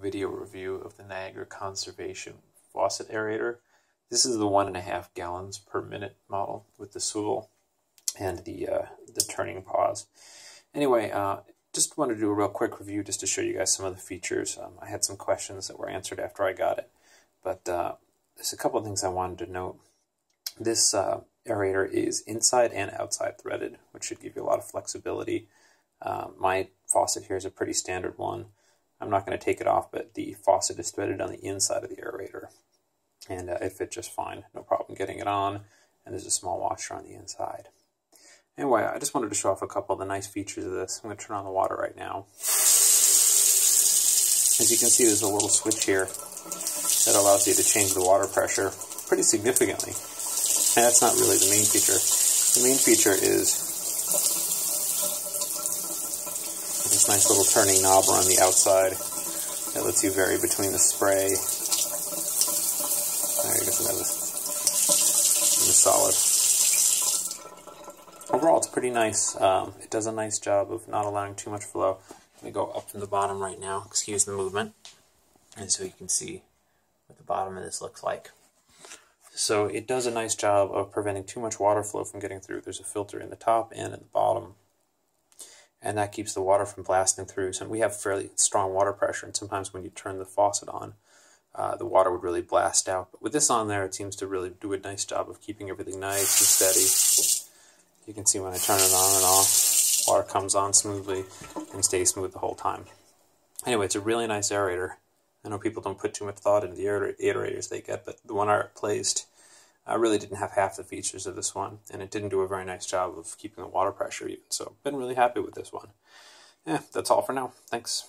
video review of the Niagara Conservation Faucet Aerator. This is the one and a half gallons per minute model with the swivel and the uh, the turning pause. Anyway, uh, just wanted to do a real quick review just to show you guys some of the features. Um, I had some questions that were answered after I got it, but uh, there's a couple of things I wanted to note. This uh, aerator is inside and outside threaded, which should give you a lot of flexibility. Uh, my faucet here is a pretty standard one. I'm not going to take it off, but the faucet is threaded on the inside of the aerator. And uh, it fit just fine. No problem getting it on. And there's a small washer on the inside. Anyway, I just wanted to show off a couple of the nice features of this. I'm going to turn on the water right now. As you can see, there's a little switch here that allows you to change the water pressure pretty significantly. And that's not really the main feature. The main feature is this nice little turning knob around the outside that lets you vary between the spray. There you and the solid. Overall, it's pretty nice. Um, it does a nice job of not allowing too much flow. Let me go up from the bottom right now. Excuse the movement. And so you can see what the bottom of this looks like. So it does a nice job of preventing too much water flow from getting through. There's a filter in the top and in the bottom and that keeps the water from blasting through. So we have fairly strong water pressure, and sometimes when you turn the faucet on, uh, the water would really blast out. But with this on there, it seems to really do a nice job of keeping everything nice and steady. You can see when I turn it on and off, water comes on smoothly and stays smooth the whole time. Anyway, it's a really nice aerator. I know people don't put too much thought into the aerators they get, but the one I replaced I really didn't have half the features of this one, and it didn't do a very nice job of keeping the water pressure even. So, been really happy with this one. Yeah, that's all for now. Thanks.